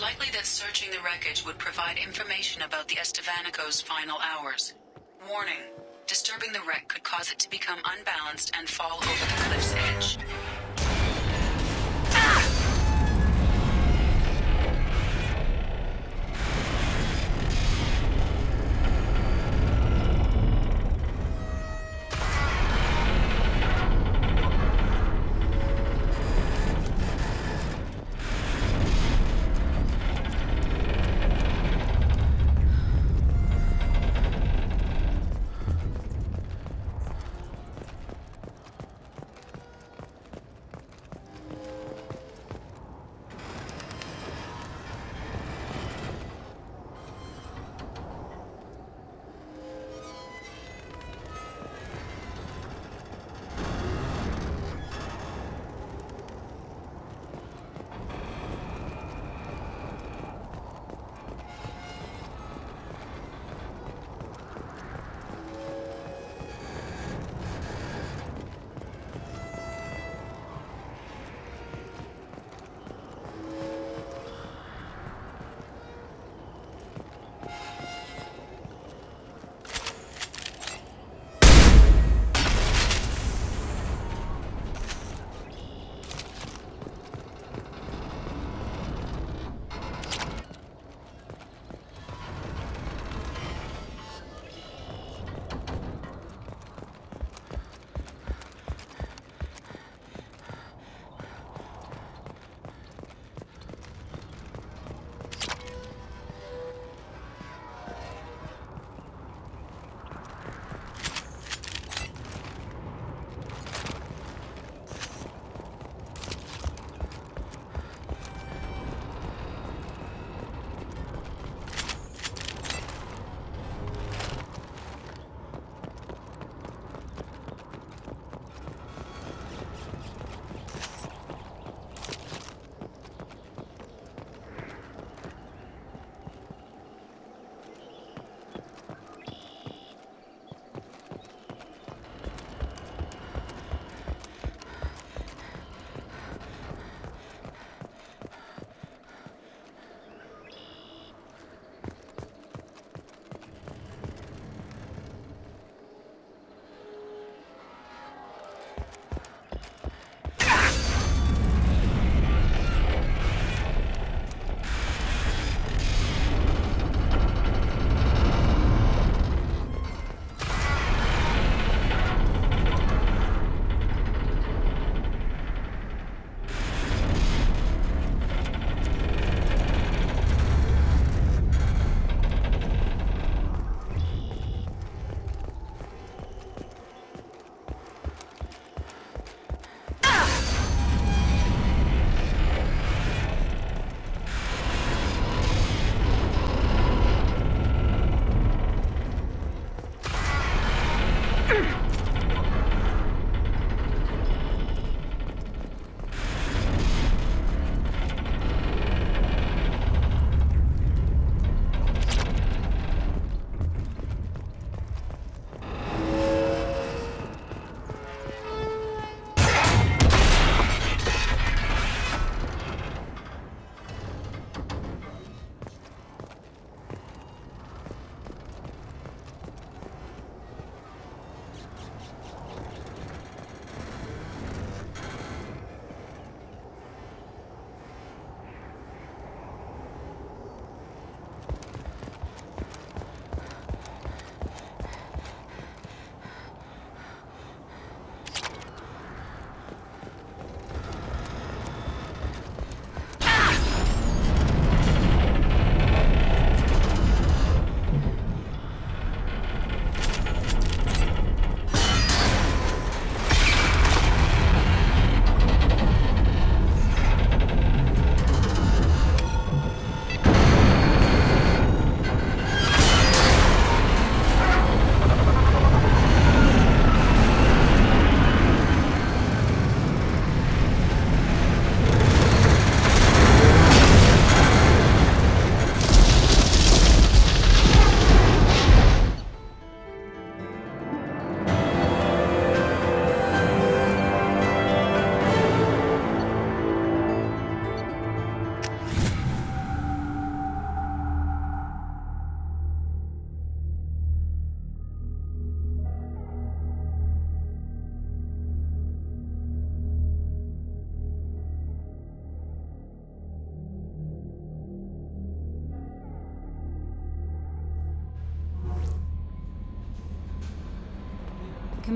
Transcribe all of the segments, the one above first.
likely that searching the wreckage would provide information about the Estevanico's final hours. Warning. Disturbing the wreck could cause it to become unbalanced and fall over the cliff's edge.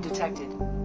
Detected.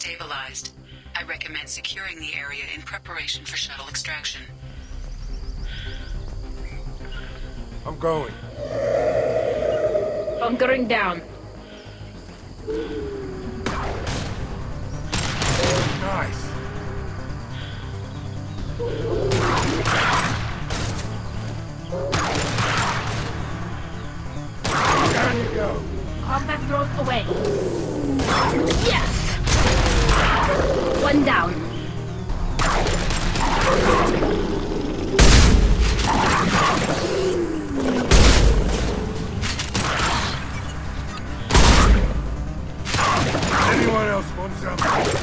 Stabilized. I recommend securing the area in preparation for shuttle extraction. I'm going. Bunkering down. Nice. Down you go. Combat drone away. Yes! One down. Anyone else want some?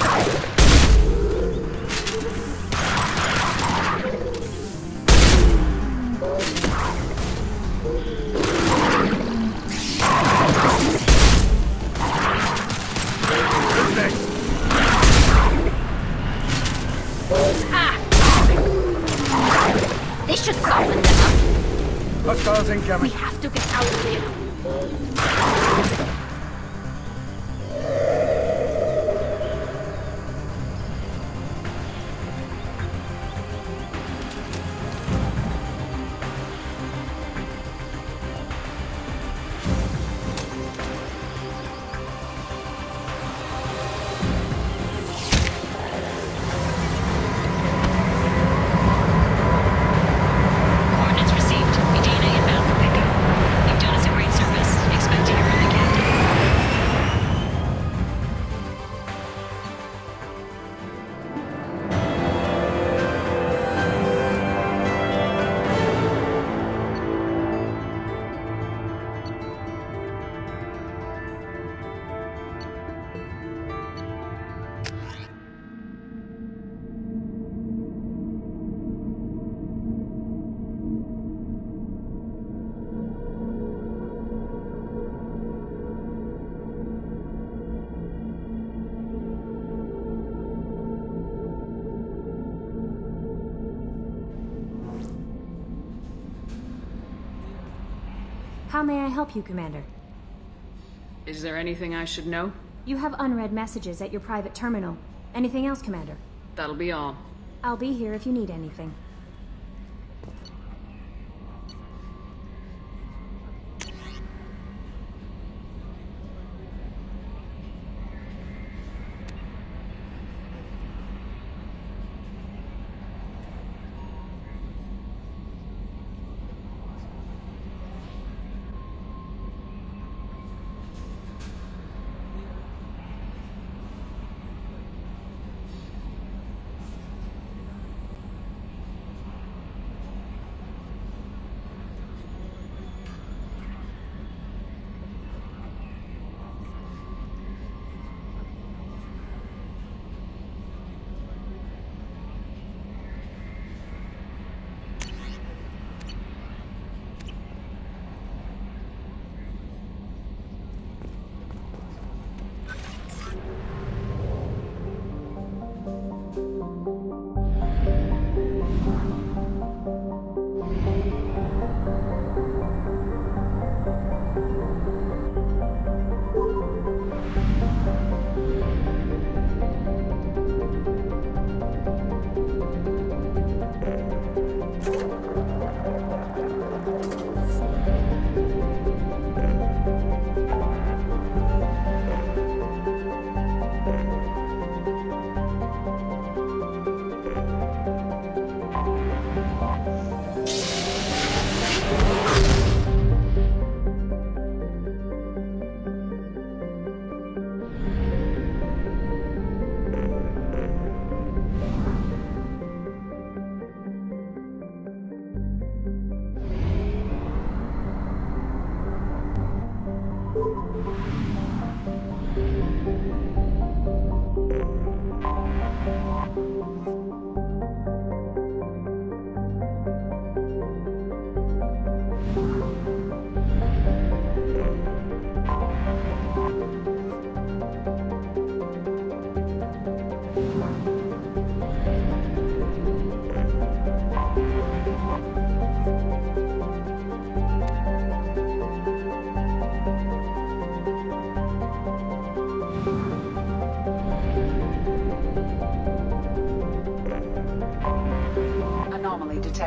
Hostiles We have to How may I help you, Commander? Is there anything I should know? You have unread messages at your private terminal. Anything else, Commander? That'll be all. I'll be here if you need anything.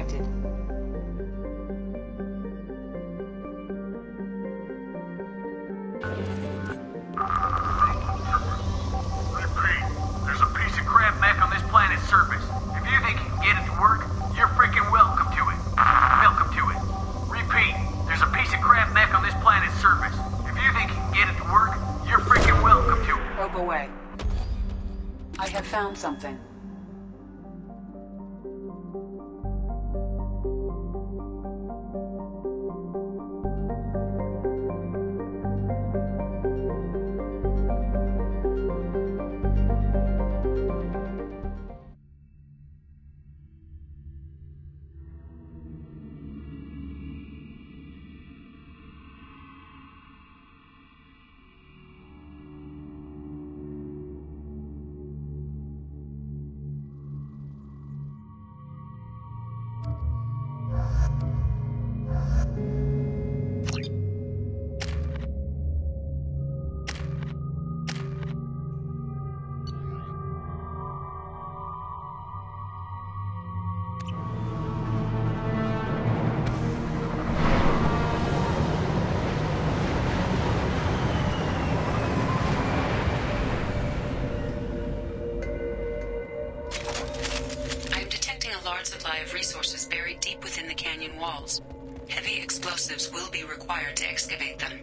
protected. supply of resources buried deep within the canyon walls. Heavy explosives will be required to excavate them.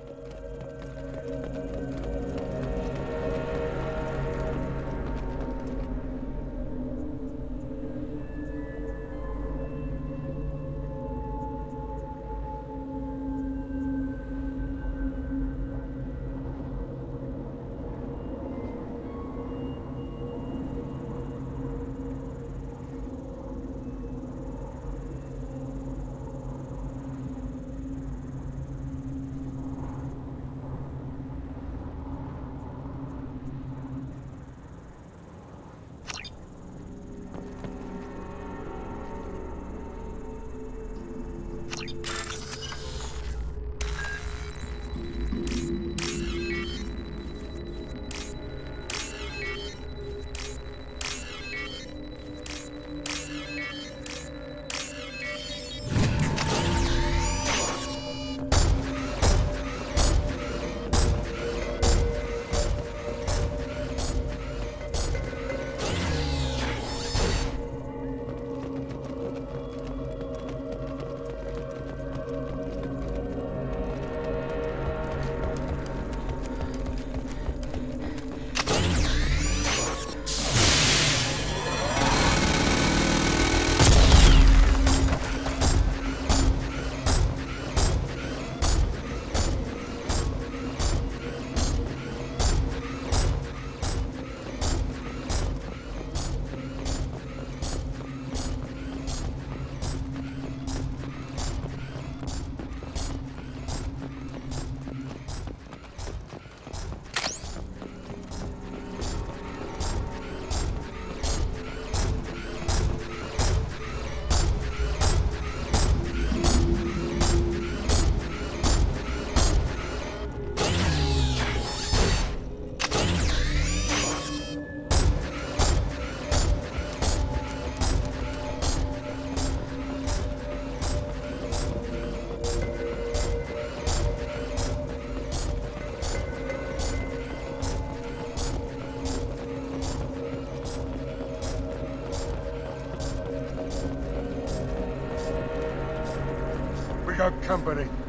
company.